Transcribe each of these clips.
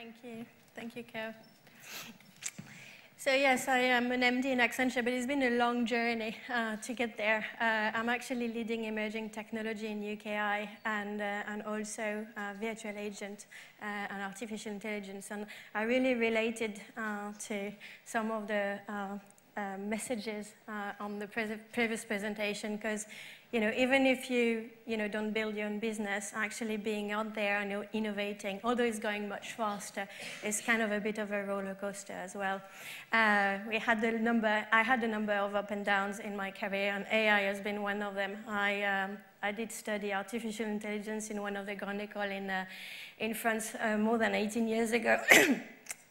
Thank you. Thank you, Kev. So yes, I am an MD in Accenture, but it's been a long journey uh, to get there. Uh, I'm actually leading emerging technology in UKI and, uh, and also uh, virtual agent uh, and artificial intelligence. And I really related uh, to some of the messages on the pre previous presentation because you know, even if you, you know, don't build your own business, actually being out there and innovating, although it's going much faster, is kind of a bit of a roller coaster as well. Uh, we had the number, I had a number of up and downs in my career, and AI has been one of them. I, um, I did study artificial intelligence in one of the Grandes Écoles in, uh, in France uh, more than 18 years ago.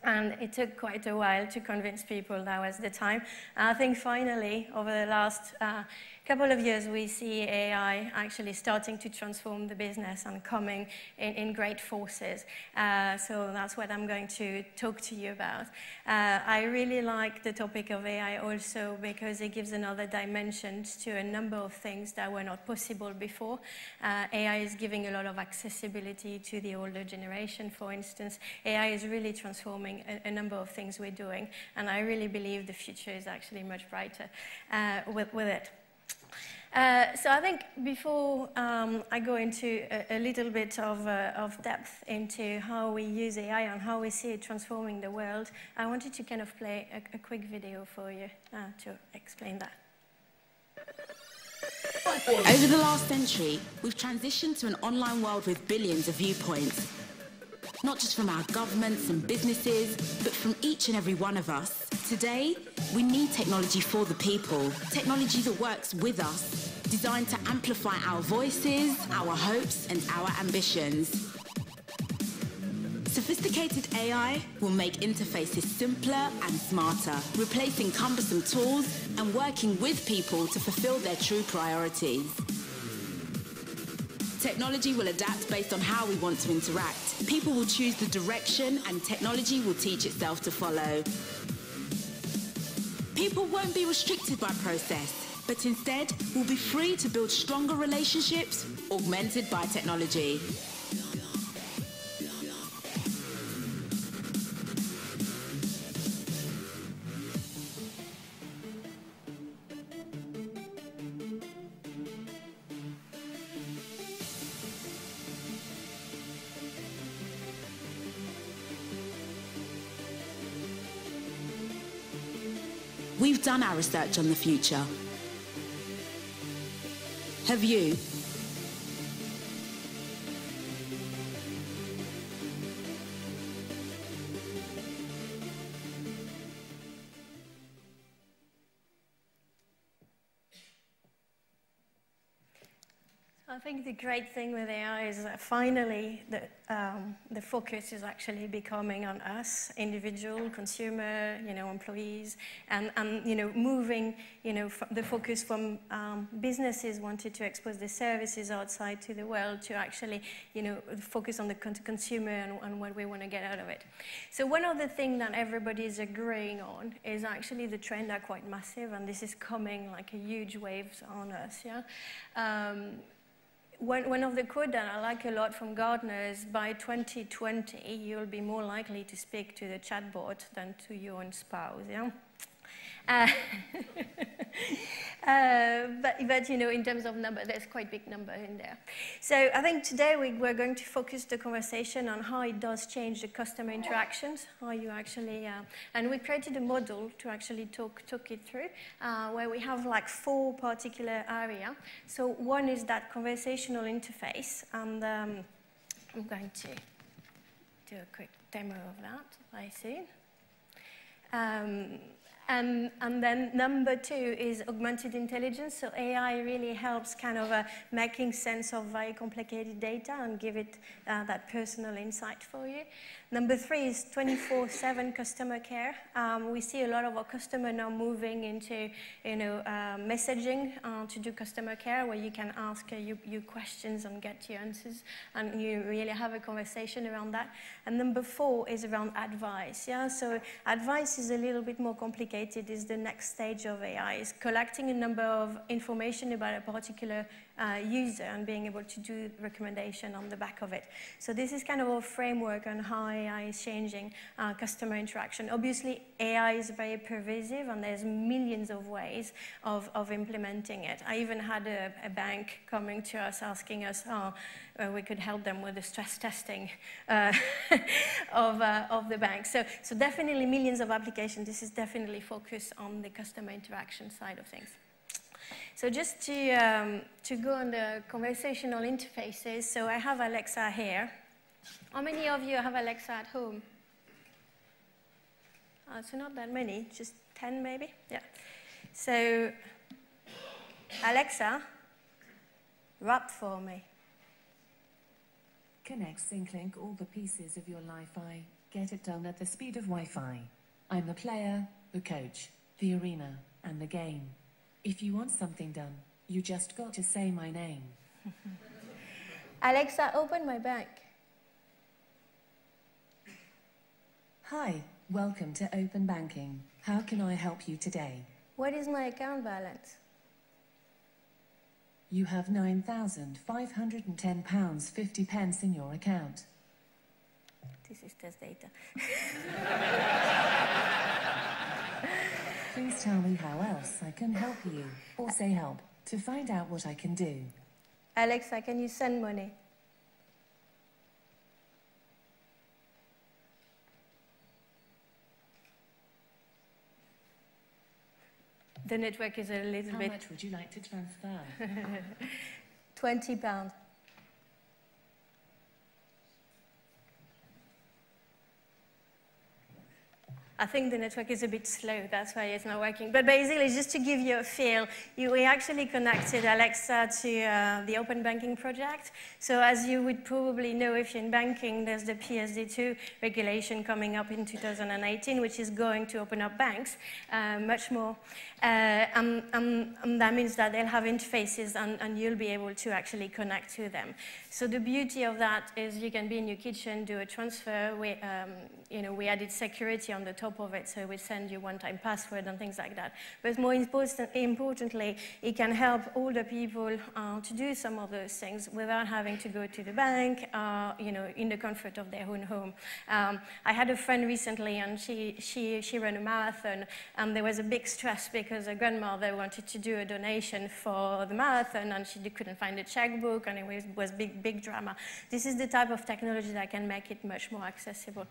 And it took quite a while to convince people that was the time. I think finally, over the last uh, couple of years, we see AI actually starting to transform the business and coming in, in great forces. Uh, so that's what I'm going to talk to you about. Uh, I really like the topic of AI also because it gives another dimension to a number of things that were not possible before. Uh, AI is giving a lot of accessibility to the older generation, for instance. AI is really transforming a, a number of things we're doing, and I really believe the future is actually much brighter uh, with, with it. Uh, so I think before um, I go into a, a little bit of, uh, of, depth into how we use AI and how we see it transforming the world, I wanted to kind of play a, a quick video for you uh, to explain that. Over the last century, we've transitioned to an online world with billions of viewpoints. Not just from our governments and businesses, but from each and every one of us. Today, we need technology for the people, technology that works with us, designed to amplify our voices, our hopes, and our ambitions. Sophisticated AI will make interfaces simpler and smarter, replacing cumbersome tools and working with people to fulfill their true priorities. Technology will adapt based on how we want to interact. People will choose the direction and technology will teach itself to follow. People won't be restricted by process, but instead will be free to build stronger relationships augmented by technology. We've done our research on the future. Have you? The great thing with AI is that finally the, um, the focus is actually becoming on us, individual, consumer, you know, employees, and, and you know, moving, you know, the focus from um, businesses wanted to expose the services outside to the world to actually, you know, focus on the con consumer and, and what we want to get out of it. So one of the things that everybody is agreeing on is actually the trend are quite massive, and this is coming like a huge waves on us, yeah. Um, one, one of the quotes that I like a lot from Gartner is by 2020, you'll be more likely to speak to the chatbot than to your own spouse. Yeah? Uh, uh, but, but, you know, in terms of number, there's quite big number in there. So I think today we, we're going to focus the conversation on how it does change the customer interactions, how you actually, uh, and we created a model to actually talk, talk it through, uh, where we have like four particular area. So one is that conversational interface, and um, I'm going to do a quick demo of that, I see. Um, um, and then number two is augmented intelligence. So AI really helps kind of uh, making sense of very complicated data and give it uh, that personal insight for you. Number three is 24-7 customer care. Um, we see a lot of our customers now moving into, you know, uh, messaging uh, to do customer care where you can ask uh, you, you questions and get your answers and you really have a conversation around that. And number four is around advice. Yeah, so advice is a little bit more complicated. Is the next stage of AI is collecting a number of information about a particular uh, user and being able to do recommendation on the back of it. So this is kind of a framework on how AI is changing uh, customer interaction. Obviously, AI is very pervasive and there's millions of ways of, of implementing it. I even had a, a bank coming to us asking us how uh, we could help them with the stress testing uh, of, uh, of the bank. So, so definitely millions of applications. This is definitely focused on the customer interaction side of things. So just to, um, to go on the conversational interfaces, so I have Alexa here. How many of you have Alexa at home? Uh, so not that many, just 10 maybe? Yeah. So Alexa, rap for me. Connect SyncLink all the pieces of your Li-Fi. Get it done at the speed of Wi-Fi. I'm the player, the coach, the arena, and the game. If you want something done, you just got to say my name. Alexa, open my bank. Hi, welcome to Open Banking. How can I help you today? What is my account balance? You have £9,510 50 pence in your account. This is test data. Please tell me how else I can help you, or say help, to find out what I can do. Alexa, can you send money? The network is a little How bit... much would you like to transfer? 20 pounds. I think the network is a bit slow, that's why it's not working. But basically, just to give you a feel, you, we actually connected Alexa to uh, the Open Banking project. So as you would probably know, if you're in banking, there's the PSD2 regulation coming up in 2018, which is going to open up banks uh, much more. Uh, and, and, and, that means that they'll have interfaces and, and you'll be able to actually connect to them. So the beauty of that is you can be in your kitchen, do a transfer. We, um, you know, we added security on the top of it, so we send you one-time password and things like that. But more important, importantly, it can help older people uh, to do some of those things without having to go to the bank, uh, you know, in the comfort of their own home. Um, I had a friend recently, and she, she, she ran a marathon, and there was a big stress because her grandmother wanted to do a donation for the marathon, and she couldn't find a checkbook, and it was, was big big drama. This is the type of technology that can make it much more accessible.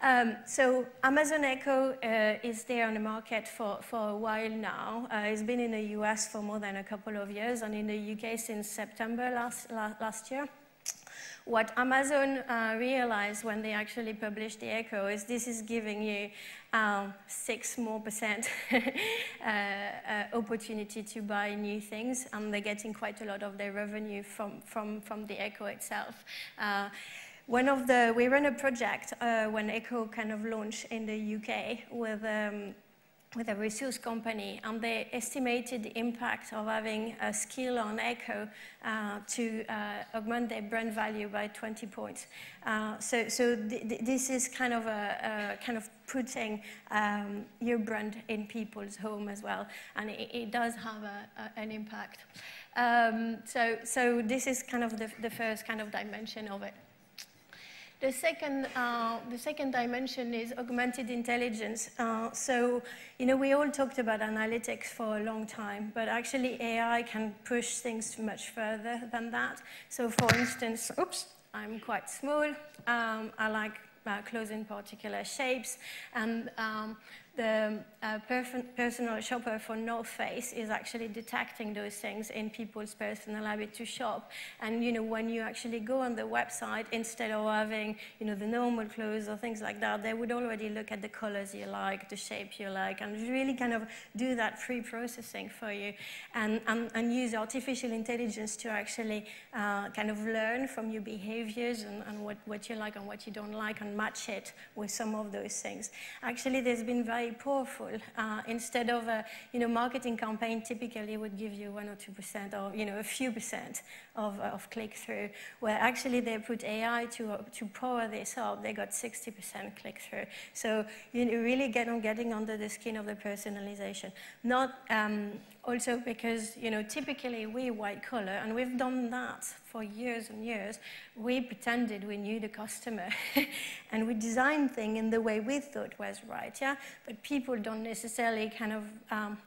Um, so Amazon Echo uh, is there on the market for, for a while now. Uh, it's been in the US for more than a couple of years and in the UK since September last, last year. What Amazon uh, realized when they actually published the Echo is this is giving you um, six more percent uh, uh, opportunity to buy new things, and they're getting quite a lot of their revenue from, from, from the Echo itself. Uh, one of the, we ran a project uh, when Echo kind of launched in the UK with um, with a resource company, and they estimated the impact of having a skill on Echo uh, to uh, augment their brand value by 20 points. Uh, so, so th th this is kind of a, a kind of putting um, your brand in people's home as well, and it, it does have a, a, an impact. Um, so, so this is kind of the, the first kind of dimension of it. The second, uh, the second dimension is augmented intelligence. Uh, so, you know, we all talked about analytics for a long time, but actually AI can push things much further than that. So, for instance, oops, I'm quite small. Um, I like uh, closing particular shapes, and um, the uh, personal shopper for North Face is actually detecting those things in people's personal habit to shop. And you know, when you actually go on the website, instead of having you know the normal clothes or things like that, they would already look at the colors you like, the shape you like, and really kind of do that pre-processing for you, and, and, and use artificial intelligence to actually uh, kind of learn from your behaviors and, and what, what you like and what you don't like, and match it with some of those things. Actually, there's been very very powerful. Uh, instead of a you know, marketing campaign typically would give you one or two percent or you know, a few percent of, of click-through, where actually they put AI to, uh, to power this up, they got 60% click-through. So you really get on getting under the skin of the personalization. Not um, also because, you know, typically we white collar, and we've done that for years and years. We pretended we knew the customer, and we designed things in the way we thought was right, yeah? But people don't necessarily kind of um,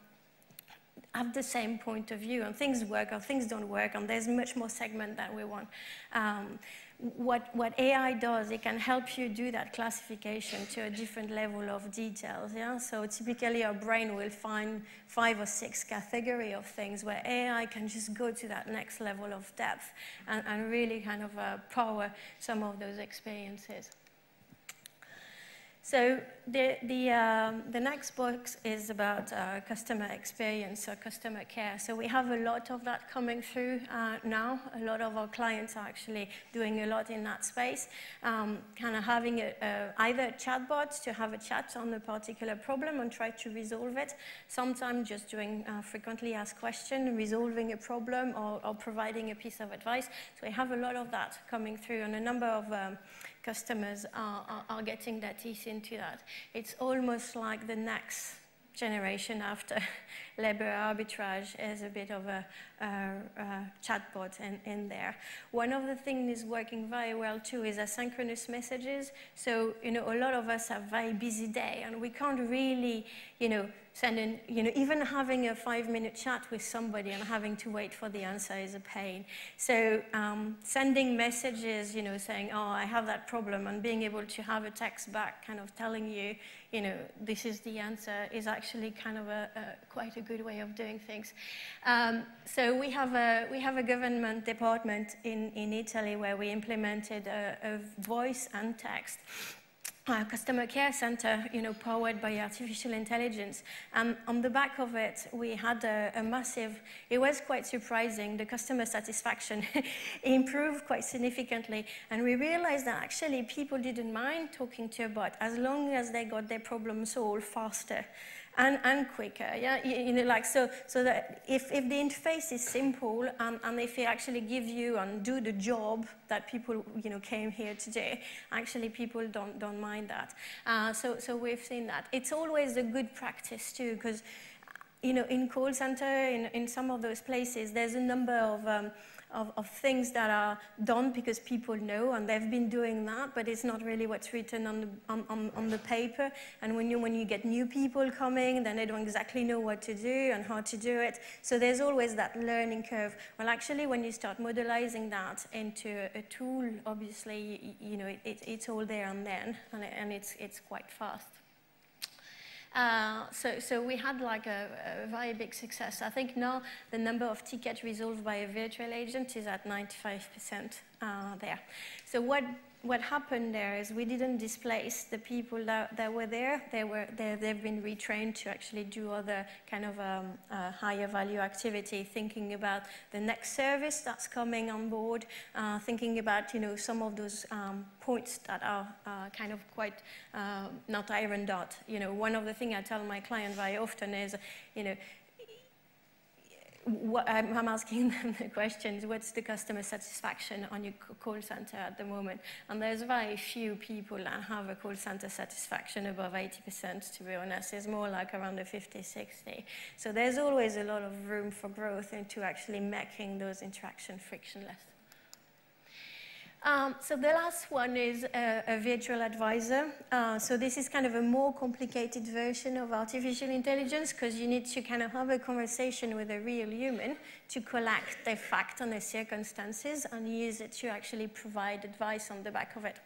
have the same point of view, and things work or things don't work, and there's much more segment that we want. Um, what, what AI does, it can help you do that classification to a different level of details. Yeah? So typically our brain will find five or six category of things where AI can just go to that next level of depth and, and really kind of uh, power some of those experiences. So the, the, um, the next book is about uh, customer experience or customer care. So we have a lot of that coming through uh, now. A lot of our clients are actually doing a lot in that space, um, kind of having a, a, either a chatbot to have a chat on a particular problem and try to resolve it. Sometimes just doing uh, frequently asked questions, resolving a problem or, or, providing a piece of advice. So we have a lot of that coming through and a number of um, customers are, are, are getting their teeth into that. It's almost like the next generation after labor arbitrage is a bit of a chatbot in, in, there. One of the things is working very well too is asynchronous messages. So, you know, a lot of us have very busy day and we can't really, you know, sending, you know, even having a five minute chat with somebody and having to wait for the answer is a pain. So um, sending messages, you know, saying, oh, I have that problem and being able to have a text back kind of telling you, you know, this is the answer is actually kind of a, a quite a good way of doing things. Um, so we have a, we have a government department in, in Italy where we implemented a, a voice and text uh, customer care center, you know, powered by artificial intelligence. And on the back of it, we had a, a massive, it was quite surprising, the customer satisfaction improved quite significantly. And we realized that actually people didn't mind talking to a bot as long as they got their problem solved faster and, and quicker. Yeah, you, you, know, like so, so that if, if the interface is simple and, and if it actually gives you and do the job that people you know came here today, actually people don't don't mind that. Uh, so so we've seen that. It's always a good practice too because you know in call center in in some of those places there's a number of um, of, of, things that are done because people know and they've been doing that, but it's not really what's written on the, on, on, on the paper. And when you, when you get new people coming, then they don't exactly know what to do and how to do it. So there's always that learning curve. Well, actually, when you start modelizing that into a, tool, obviously, you, know, it, it, it's all there and then, and, it, and it's, it's quite fast. Uh, so, so we had like a, a, very big success. I think now the number of tickets resolved by a virtual agent is at 95% uh, there. So what what happened there is we didn't displace the people that, that were there. They were, they, they've been retrained to actually do other kind of um, uh, higher value activity, thinking about the next service that's coming on board, uh, thinking about, you know, some of those um, points that are uh, kind of quite uh, not ironed out. You know, one of the things I tell my client very often is, you know, what, I'm, asking them the questions, what's the customer satisfaction on your call center at the moment? And there's very few people that have a call center satisfaction above 80%, to be honest. It's more like around the 50, 60. So there's always a lot of room for growth into actually making those interactions frictionless. Um, so the last one is a, a virtual advisor. Uh, so this is kind of a more complicated version of artificial intelligence because you need to kind of have a conversation with a real human to collect the fact and the circumstances and use it to actually provide advice on the back of it.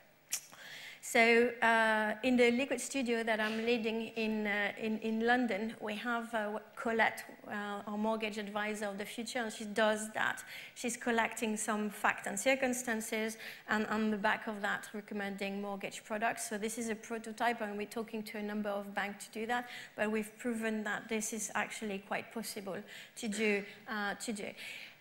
So uh, in the Liquid Studio that I'm leading in, uh, in, in, London, we have uh, Colette, uh, our mortgage advisor of the future, and she does that. She's collecting some facts and circumstances, and on the back of that, recommending mortgage products. So this is a prototype, and we're talking to a number of banks to do that, but we've proven that this is actually quite possible to do. Uh, to do.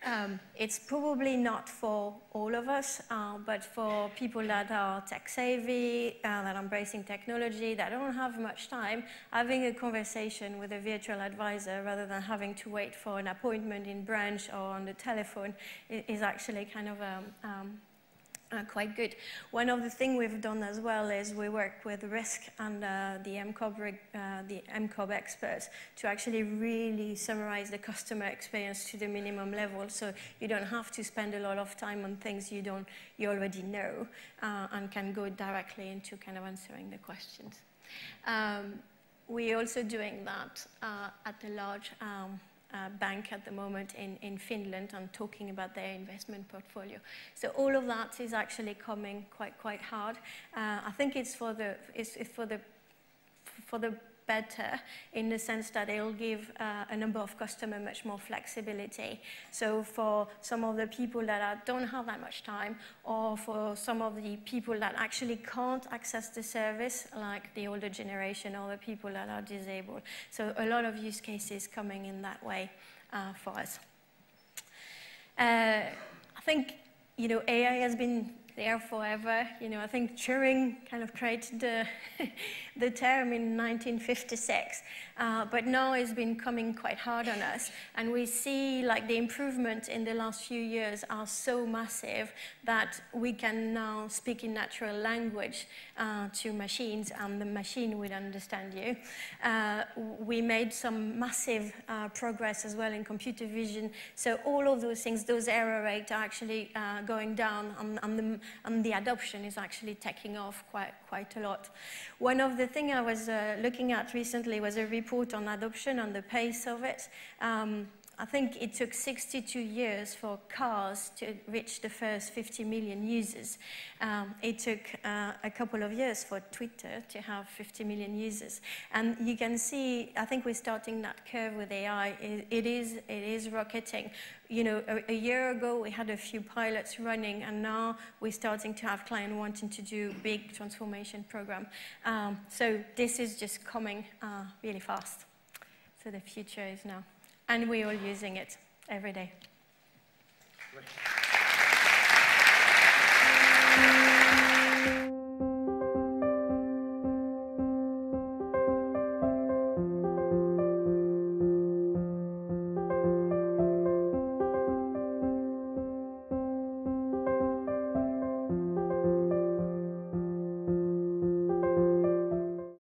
Um, it's probably not for all of us, uh, but for people that are tech savvy, uh, that are embracing technology, that don't have much time, having a conversation with a virtual advisor rather than having to wait for an appointment in branch or on the telephone is, actually kind of a, um, uh, quite good. One of the things we've done as well is we work with Risk and uh, the, MCOB, uh, the MCOB experts to actually really summarize the customer experience to the minimum level so you don't have to spend a lot of time on things you, don't, you already know uh, and can go directly into kind of answering the questions. Um, we're also doing that uh, at the large um, uh, bank at the moment in, in Finland and talking about their investment portfolio. So all of that is actually coming quite, quite hard. Uh, I think it's for the, it's, it's for the, for the better in the sense that it will give uh, a number of customers much more flexibility. So for some of the people that are, don't have that much time, or for some of the people that actually can't access the service, like the older generation or the people that are disabled. So a lot of use cases coming in that way uh, for us. Uh, I think you know, AI has been there forever. You know, I think Turing kind of created the, the term in 1956, uh, but now it's been coming quite hard on us. And we see like the improvement in the last few years are so massive that we can now speak in natural language uh, to machines and the machine will understand you. Uh, we made some massive uh, progress as well in computer vision. So all of those things, those error rates are actually uh, going down and, and, the, and the adoption is actually taking off quite, quite a lot. One of the things I was uh, looking at recently was a report on adoption and the pace of it. Um, I think it took 62 years for cars to reach the first 50 million users. Um, it took uh, a couple of years for Twitter to have 50 million users. And you can see, I think we're starting that curve with AI. it, it is, it is rocketing. You know, a, a, year ago we had a few pilots running, and now we're starting to have clients wanting to do big transformation program. Um, so this is just coming uh, really fast. So the future is now and we're all using it every day.